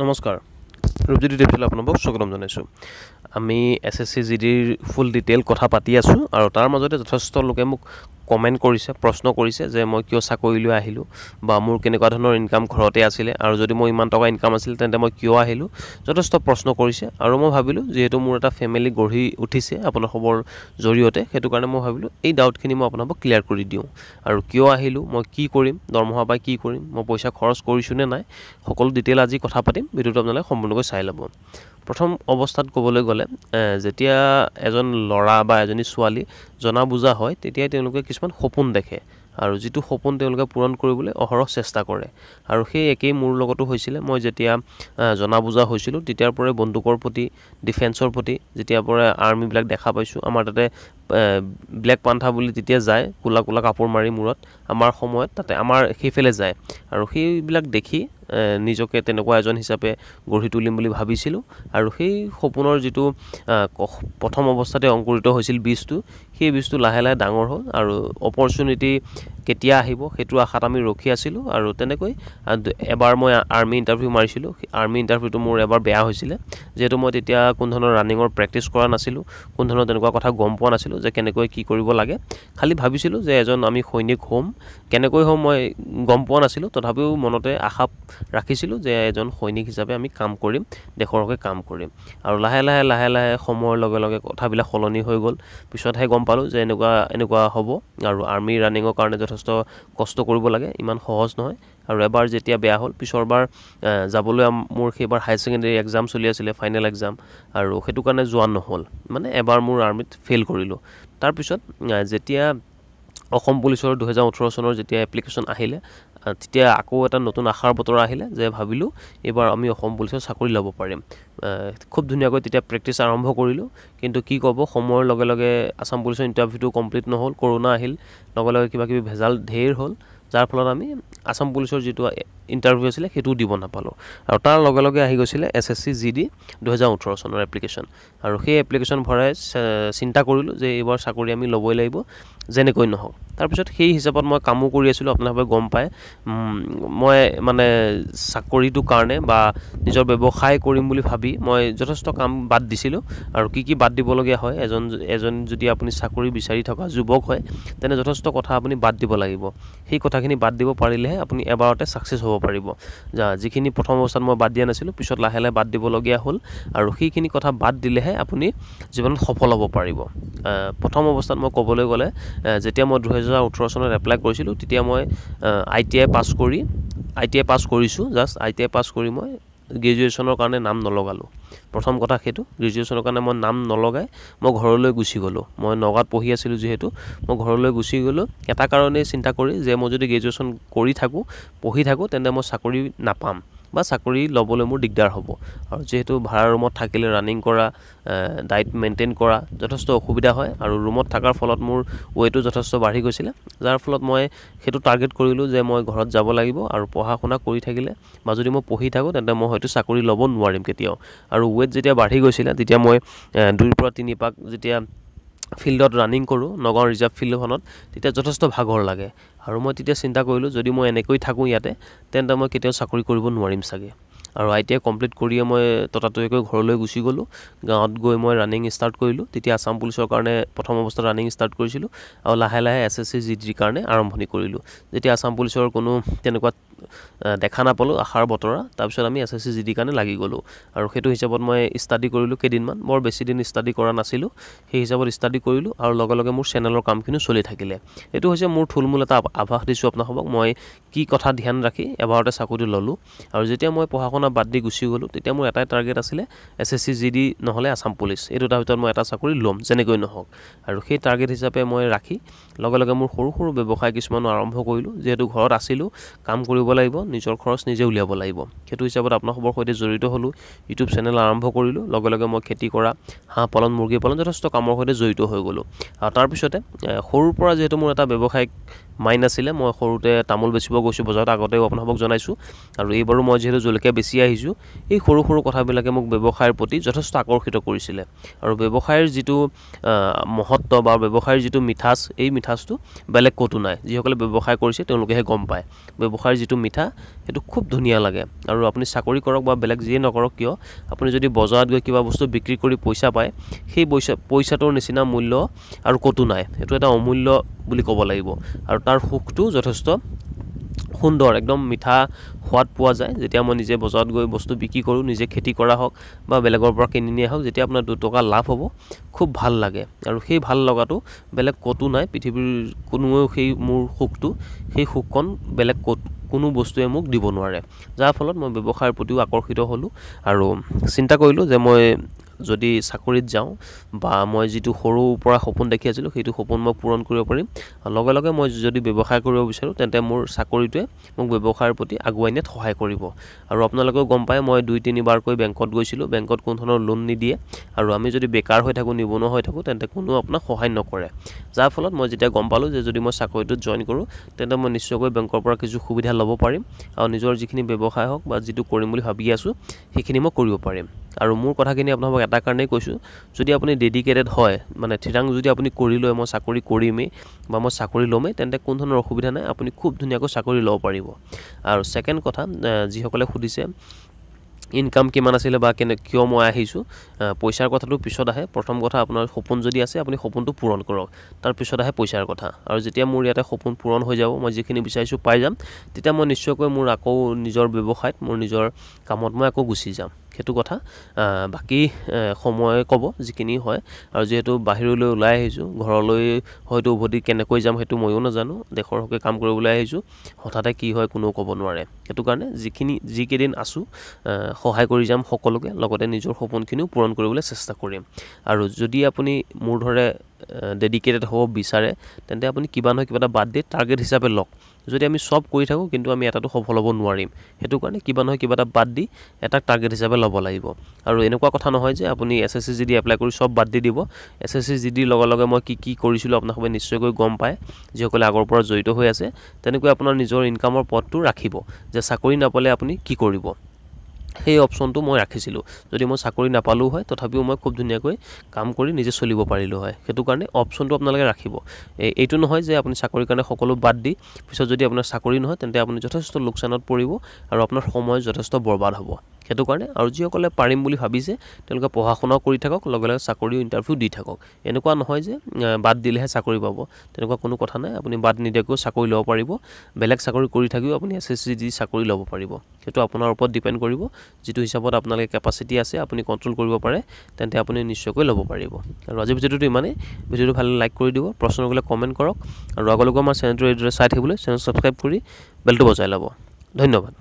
নমস্কাৰ। ৰূপজ্যোতি টিভিলৈ আপোনালোকক স্বাগতম জনাইছোঁ। আমি এছ এছ চি জি ডিৰ ফুল ডিটেইল কথা পাতি আছোঁ আৰু তাৰ মাজতে যথেষ্ট লোকে মোক কমেণ্ট কৰিছে প্ৰশ্ন কৰিছে যে মই কিয় চাকৰিলৈ আহিলোঁ বা মোৰ কেনেকুৱা ধৰণৰ ইনকাম ঘৰতে আছিলে আৰু যদি মই ইমান টকা ইনকাম আছিলে তেন্তে মই কিয় আহিলোঁ যথেষ্ট প্ৰশ্ন কৰিছে আৰু মই ভাবিলোঁ যিহেতু মোৰ এটা ফেমিলি গঢ়ি উঠিছে আপোনালোকৰ জৰিয়তে সেইটো কাৰণে মই ভাবিলোঁ এই ডাউটখিনি মই আপোনালোকক ক্লিয়াৰ কৰি দিওঁ। আৰু কিয় আহিলোঁ মই কি কৰিম দৰমহা পাই কি কৰিম মই পইচা খৰচ কৰিছোঁ নে নাই সকলো ডিটেইল আজি কথা পাতিম ভিডিঅ'টো আপোনালোকে সম্পূৰ্ণকৈ চাই ল'ব। প্ৰথম অৱস্থাত ক'বলৈ গ'লে যেতিয়া এজন ল'ৰা বা এজনী ছোৱালী জনা বুজা হয় তেতিয়াই তেওঁলোকে কিছুমান সপোন দেখে আৰু যিটো সপোন তেওঁলোকে পূৰণ কৰিবলৈ অহৰহ চেষ্টা কৰে। আৰু সেই একেই মোৰ লগতো হৈছিলে। মই যেতিয়া জনা বুজা হৈছিলোঁ তেতিয়াৰ পৰাই বন্দুকৰ প্ৰতি ডিফেন্সৰ প্ৰতি যেতিয়াৰ পৰা আৰ্মিবিলাক দেখা পাইছোঁ আমাৰ তাতে ব্লেক পান্থা বুলি তেতিয়া যায় ক'লা ক'লা কাপোৰ মাৰি মূৰত আমাৰ সময়ত তাতে আমাৰ সেইফালে যায়। আৰু সেইবিলাক দেখি নিজকে তেনেকুৱা এজন হিচাপে গঢ়ি তুলিম বুলি ভাবিছিলোঁ। আৰু সেই সপোনৰ যিটো প্ৰথম অৱস্থাতে অংকুৰিত হৈছিল বীজটো সেই বীজটো লাহে লাহে ডাঙৰ হ'ল আৰু অপৰচুনিটি কেতিয়া আহিব সেইটো আশাত আমি ৰখি আছিলোঁ। আৰু তেনেকৈ এবাৰ মই আৰ্মি ইণ্টাৰভিউ মাৰিছিলোঁ। আৰ্মি ইণ্টাৰভিউটো মোৰ এবাৰ বেয়া হৈছিলে। যিহেতু মই তেতিয়া কোনো ধৰণৰ ৰানিঙৰ প্ৰেক্টিছ কৰা নাছিলোঁ কোনো ধৰণৰ তেনেকুৱা কথা গম পোৱা নাছিলোঁ। যে কেনেকৈ কি কৰিব লাগে। খালি ভাবিছিলোঁ যে এজন আমি সৈনিক হ'ম। কেনেকৈ হ'ম মই গম পোৱা নাছিলোঁ। তথাপিও মনতে আশা ৰাখিছিলোঁ যে এজন সৈনিক হিচাপে আমি কাম কৰিম দেশৰ হকে কাম কৰিম। আৰু লাহে লাহে লাহে লাহে সময়ৰ লগে লগে কথাবিলাক সলনি হৈ গ'ল। পিছতহে গম পালোঁ যে এনেকুৱা এনেকুৱা হ'ব। আৰু আৰ্মি ৰানিঙৰ কাৰণে যথেষ্ট কষ্ট কৰিব লাগে। ইমান সহজ নহয়। আৰু এবাৰ যেতিয়া বেয়া হ'ল পিছৰবাৰ যাবলৈ মোৰ সেইবাৰ হায়াৰ ছেকেণ্ডেৰী এক্সাম চলি আছিলে ফাইনেল এক্সাম আৰু সেইটো কাৰণে যোৱা নহ'ল। মানে এবাৰ মোৰ আৰ্মিত ফেইল কৰিলোঁ। তাৰপিছত যেতিয়া অসম পুলিচৰ দুহেজাৰ ওঠৰ চনৰ যেতিয়া এপ্লিকেশ্যন আহিলে তেতিয়া আকৌ এটা নতুন আশাৰ বতৰ আহিলে যে ভাবিলোঁ এইবাৰ আমি অসম পুলিচৰ চাকৰি ল'ব পাৰিম। খুব ধুনীয়াকৈ তেতিয়া প্ৰেক্টিছ আৰম্ভ কৰিলোঁ কিন্তু কি ক'ব সময়ৰ লগে লগে আছাম পুলিচৰ ইণ্টাৰভিউটো কমপ্লিট নহ'ল কৰোণা আহিল লগে লগে কিবা কিবি ভেজাল ঢেৰ হ'ল। যাৰ ফলত আমি আছাম পুলিচৰ যিটো ইণ্টাৰভিউ আছিলে সেইটোও দিব নাপালোঁ। আৰু তাৰ লগে লগে আহি গৈছিলে S S C G D দুহেজাৰ ওঠৰ চনৰ এপ্লিকেশ্যন আৰু সেই এপ্লিকেশ্যন ভৰাই চিন্তা কৰিলোঁ যে এইবাৰ চাকৰি আমি ল'বই লাগিব যেনেকৈ নহওক। তাৰপিছত সেই হিচাপত মই কামো কৰি আছিলোঁ আপোনালোকে গম পায়। মই মানে চাকৰিটোৰ কাৰণে বা নিজৰ ব্যৱসায় কৰিম বুলি ভাবি মই যথেষ্ট কাম বাদ দিছিলোঁ। আৰু কি কি বাদ দিবলগীয়া হয় এজন এজন যদি আপুনি চাকৰি বিচাৰি থকা যুৱক হয় তেনে যথেষ্ট কথা আপুনি বাদ দিব লাগিব। সেই কথাখিনি বাদ দিব পাৰিলেহে আপুনি এবাৰতে ছাকচেছ হ'ব পাৰিব। যিখিনি প্ৰথম অৱস্থাত মই বাদ দিয়া নাছিলোঁ পিছত লাহে লাহে বাদ দিবলগীয়া হ'ল আৰু সেইখিনি কথা বাদ দিলেহে আপুনি জীৱনত সফল হ'ব পাৰিব। প্ৰথম অৱস্থাত মই ক'বলৈ গ'লে যেতিয়া মই দুহেজাৰ ওঠৰ চনত এপ্লাই কৰিছিলোঁ তেতিয়া মই আই টি আই পাছ কৰি আই টি আই পাছ কৰিছোঁ just I T I pass কৰি মই গ্ৰেজুৱেশ্যনৰ কাৰণে নাম নলগালোঁ। প্ৰথম কথা সেইটো গ্ৰেজুৱেশ্যনৰ কাৰণে মই নাম নলগাই মই ঘৰলৈ গুচি গ'লোঁ। মই নগাঁৱত পঢ়ি আছিলোঁ যিহেতু মই ঘৰলৈ গুচি গ'লোঁ। এটা কাৰণেই চিন্তা কৰি যে মই যদি গ্ৰেজুৱেশ্যন কৰি থাকোঁ পঢ়ি থাকোঁ তেন্তে মই চাকৰি নাপাম। বা চাকৰি ল'বলৈ মোৰ দিগদাৰ হ'ব। আৰু যিহেতু ভাড়া ৰুমত থাকিলে ৰানিং কৰা ডাইট মেইনটেইন কৰা যথেষ্ট অসুবিধা হয় আৰু ৰুমত থকাৰ ফলত মোৰ ৱেটো যথেষ্ট বাঢ়ি গৈছিলে। যাৰ ফলত মই সেইটো টাৰ্গেট কৰিলোঁ যে মই ঘৰত যাব লাগিব আৰু পঢ়া শুনা কৰি থাকিলে বা যদি মই পঢ়ি থাকোঁ তেন্তে মই হয়তো চাকৰি ল'ব নোৱাৰিম কেতিয়াও। আৰু ৱেট যেতিয়া বাঢ়ি গৈছিলে তেতিয়া মই দুইৰ পৰা তিনি পাক যেতিয়া ফিল্ডত ৰানিং কৰোঁ নগাঁও ৰিজাৰ্ভ ফিল্ডখনত তেতিয়া যথেষ্ট ভাগৰ লাগে। আৰু মই তেতিয়া চিন্তা কৰিলোঁ যদি মই এনেকৈ থাকোঁ ইয়াতে তেন্তে মই কেতিয়াও চাকৰি কৰিব নোৱাৰিম চাগে। আৰু আই টি আই কমপ্লিট কৰিয়ে মই ততাতৈয়াকৈ ঘৰলৈ গুচি গ'লোঁ। গাঁৱত গৈ মই ৰানিং ষ্টাৰ্ট কৰিলোঁ। তেতিয়া আছাম পুলিচৰ কাৰণে প্ৰথম অৱস্থাত ৰানিং ষ্টাৰ্ট কৰিছিলোঁ আৰু লাহে লাহে এছ এছ চি জি ডিৰ কাৰণে আৰম্ভণি কৰিলোঁ। যেতিয়া আছাম পুলিচৰ কোনো তেনেকুৱা দেখা নাপালোঁ আশাৰ বতৰা তাৰপিছত আমি এছ এছ চি জি ডিৰ কাৰণে লাগি গ'লোঁ। আৰু সেইটো হিচাপত মই ষ্টাডি কৰিলোঁ কেইদিনমান। বৰ বেছিদিন ষ্টাডি কৰা নাছিলোঁ। সেই হিচাপত ষ্টাডি কৰিলোঁ আৰু লগে লগে মোৰ চেনেলৰ কামখিনিও চলি থাকিলে। এইটো হৈছে মোৰ থুলমূল এটা আভাস দিছোঁ আপোনালোকক। মই কি কথা ধ্যান ৰাখি এবাৰতে চাকৰিটো ল'লোঁ। আৰু যেতিয়া মই পঢ়া শুনা বাদ দি গুচি গ'লোঁ তেতিয়া মোৰ এটাই টাৰ্গেট আছিলে S S C G D নহ'লে আছাম পুলিচ এই দুটাৰ ভিতৰত মই এটা চাকৰি ল'ম যেনেকৈ নহওক। আৰু সেই টাৰ্গেট হিচাপে মই ৰাখি লগে লগে মোৰ সৰু সৰু ব্যৱসায় কিছুমানো আৰম্ভ কৰিলোঁ। যিহেতু ঘৰত আছিলোঁ কাম কৰিব লাগিব নিজৰ খৰচ নিজে উলিয়াব লাগিব। সেইটো হিচাপত আপোনালোকৰ সৈতে জড়িত হ'লোঁ ইউটিউব চেনেল আৰম্ভ কৰিলোঁ। লগে লগে মই খেতি কৰা হাঁহ পালন মুৰ্গী পালন যথেষ্ট কামৰ সৈতে জড়িত হৈ গ'লোঁ। আৰু তাৰপিছতে সৰুৰ পৰা যিহেতু মোৰ এটা ব্যৱসায়িক মাইণ্ড আছিলে, মই সৰুতে তামোল বেচিব গৈছোঁ, বজাৰত আগতেও আপোনালোকক জনাইছোঁ। আৰু এইবাৰো মই যিহেতু জলকীয়া বেচি আহিছোঁ, এই সৰু সৰু কথাবিলাকে মোক ব্যৱসায়ৰ প্ৰতি যথেষ্ট আকৰ্ষিত কৰিছিলে। আৰু ব্যৱসায়ৰ যিটো মহত্ব বা ব্যৱসায়ৰ যিটো মিঠাচ এই মিঠাচটো বেলেগ ক'তো নাই। যিসকলে ব্যৱসায় কৰিছে, তেওঁলোকেহে গম পায়। ব্যৱসায়ৰ যিটো মিঠা, সেইটো খুব ধুনীয়া লাগে। আৰু আপুনি চাকৰি কৰক বা বেলেগ যিয়ে নকৰক কিয়, আপুনি যদি বজাৰত গৈ কিবা বস্তু বিক্ৰী কৰি পইচা পায়, সেই পইচা, পইচাটোৰ নিচিনা মূল্য আৰু ক'তো নাই। সেইটো এটা অমূল্য বুলি ক'ব লাগিব। আৰু তাৰ সুখটো যথেষ্ট সুন্দৰ একদম মিঠা সোৱাদ পোৱা যায়। যেতিয়া মই নিজে বজাৰত গৈ বস্তু বিক্ৰী কৰোঁ নিজে খেতি কৰা হওক বা বেলেগৰ পৰা কিনি নিয়া হওক যেতিয়া আপোনাৰ দুটকা লাভ হ'ব খুব ভাল লাগে। আৰু সেই ভাল লগাটো বেলেগ ক'তো নাই পৃথিৱীৰ কোনোৱেও সেই মোৰ সুখটো সেই সুখকণ বেলেগ ক'ত কোনো বস্তুৱে মোক দিব নোৱাৰে। যাৰ ফলত মই ব্যৱসায়ৰ প্ৰতিও আকৰ্ষিত হ'লোঁ। আৰু চিন্তা কৰিলোঁ যে মই যদি চাকৰিত যাওঁ বা মই যিটো সৰুৰ পৰা সপোন দেখি আছিলোঁ সেইটো সপোন মই পূৰণ কৰিব পাৰিম। লগে লগে মই যদি ব্যৱসায় কৰিব বিচাৰোঁ তেন্তে মোৰ চাকৰিটোৱে মোক ব্যৱসায়ৰ প্ৰতি আগুৱাই নিয়াত সহায় কৰিব। আৰু আপোনালোকেও গম পায় মই দুই তিনিবাৰকৈ বেংকত গৈছিলোঁ। বেংকত কোনো ধৰণৰ লোন নিদিয়ে। আৰু আমি যদি বেকাৰ হৈ থাকোঁ নিবনুৱা হৈ থাকোঁ তেন্তে কোনো আপোনাক সহায় নকৰে। যাৰ ফলত মই যেতিয়া গম পালোঁ যে যদি মই চাকৰিটোত জইন কৰোঁ তেন্তে মই নিশ্চয়কৈ বেংকৰ পৰা কিছু সুবিধা ল'ব পাৰিম। আৰু নিজৰ যিখিনি ব্যৱসায় হওক বা যিটো কৰিম বুলি ভাবি আছোঁ সেইখিনি মই কৰিব পাৰিম। আৰু মোৰ কথাখিনি আপোনালোকক এটা কাৰণেই কৈছোঁ যদি আপুনি ডেডিকেটেড হয় মানে থিৰাং যদি আপুনি কৰি লয় মই চাকৰি কৰিমেই বা মই চাকৰি ল'মেই তেন্তে কোনো ধৰণৰ অসুবিধা নাই আপুনি খুব ধুনীয়াকৈ চাকৰি ল'ব পাৰিব। আৰু ছেকেণ্ড কথা যিসকলে সুধিছে ইনকাম কিমান আছিলে বা কেনে কিয় মই আহিছোঁ পইচাৰ কথাটো পিছত আহে। প্ৰথম কথা আপোনাৰ সপোন যদি আছে আপুনি সপোনটো পূৰণ কৰক। তাৰপিছত আহে পইচাৰ কথা। আৰু যেতিয়া মোৰ ইয়াতে সপোন পূৰণ হৈ যাব মই যিখিনি বিচাৰিছোঁ পাই যাম তেতিয়া মই নিশ্চয়কৈ মোৰ আকৌ নিজৰ ব্যৱসায়ত মোৰ নিজৰ কামত মই আকৌ গুচি যাম। সেইটো কথা। বাকী সময় ক'ব যিখিনি হয়। আৰু যিহেতু বাহিৰলৈ ওলাই আহিছোঁ ঘৰলৈ হয়তো উভতি কেনেকৈ যাম সেইটো ময়ো নাজানো। দেশৰ হকে কাম কৰিবলৈ আহিছোঁ। হঠাতে কি হয় কোনেও ক'ব নোৱাৰে। সেইটো কাৰণে যিখিনি যিকেইদিন আছোঁ সহায় কৰি যাম সকলোকে। লগতে নিজৰ সপোনখিনিও পূৰণ কৰিবলৈ চেষ্টা কৰিম। আৰু যদি আপুনি মোৰ দৰে ডেডিকেটেড হ'ব বিচাৰে তেন্তে আপুনি কিবা নহয় কিবা এটা বাদ দি টাৰ্গেট হিচাপে লওক। যদি আমি চব কৰি থাকোঁ কিন্তু আমি এটাতো সফল হ'ব নোৱাৰিম। সেইটো কাৰণে কিবা নহয় কিবা এটা বাদ দি এটা টাৰ্গেট হিচাপে ল'ব লাগিব। আৰু এনেকুৱা কথা নহয় যে আপুনি S S C G D apply কৰি চব বাদ দি দিব। এছ এছ চি জি ডিৰ লগে লগে মই কি কি কৰিছিলোঁ আপোনালোকে নিশ্চয়কৈ গম পায়। যিসকলে আগৰ পৰা জড়িত হৈ আছে তেনেকৈ আপোনাৰ নিজৰ ইনকামৰ পথটো ৰাখিব যে চাকৰি নাপালে আপুনি কি কৰিব। সেই অপশ্যনটো মই ৰাখিছিলোঁ। যদি মই চাকৰি নাপালোঁ হয় তথাপিও মই খুব ধুনীয়াকৈ কাম কৰি নিজে চলিব পাৰিলোঁ হয়। সেইটো কাৰণে অপশ্যনটো আপোনালোকে ৰাখিব। এইটো নহয় যে আপুনি চাকৰিৰ কাৰণে সকলো বাদ দি পিছত যদি আপোনাৰ চাকৰি নহয় তেন্তে আপুনি যথেষ্ট লোকচানত পৰিব আৰু আপোনাৰ সময় যথেষ্ট বৰবাদ হ'ব। সেইটো কাৰণে আৰু যিসকলে পাৰিম বুলি ভাবিছে তেওঁলোকে পঢ়া শুনাও কৰি থাকক লগে লগে চাকৰিও ইণ্টাৰভিউ দি থাকক। এনেকুৱা নহয় যে বাদ দিলেহে চাকৰি পাব। তেনেকুৱা কোনো কথা নাই। আপুনি বাদ নিদিয়াকৈও চাকৰি ল'ব পাৰিব। বেলেগ চাকৰি কৰি থাকিও আপুনি এছ এছ চি দি চাকৰি ল'ব পাৰিব। সেইটো আপোনাৰ ওপৰত ডিপেণ্ড কৰিব। যিটো হিচাপত আপোনালোকে কেপাচিটি আছে আপুনি কণ্ট্ৰল কৰিব পাৰে তেন্তে আপুনি নিশ্চয়কৈ ল'ব পাৰিব। আৰু আজি ভিডিঅ'টো ইমানেই। ভিডিঅ'টো ভাল লাইক কৰি দিব। প্ৰশ্ন কৰিলে কমেণ্ট কৰক। আৰু আগলৈকে আমাৰ চেনেলটো এইদৰে চাই থাকিবলৈ চেনেল ছাবস্ক্ৰাইব কৰি বেলটো বজাই ল'ব। ধন্যবাদ।